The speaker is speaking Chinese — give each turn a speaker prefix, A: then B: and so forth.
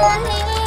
A: 你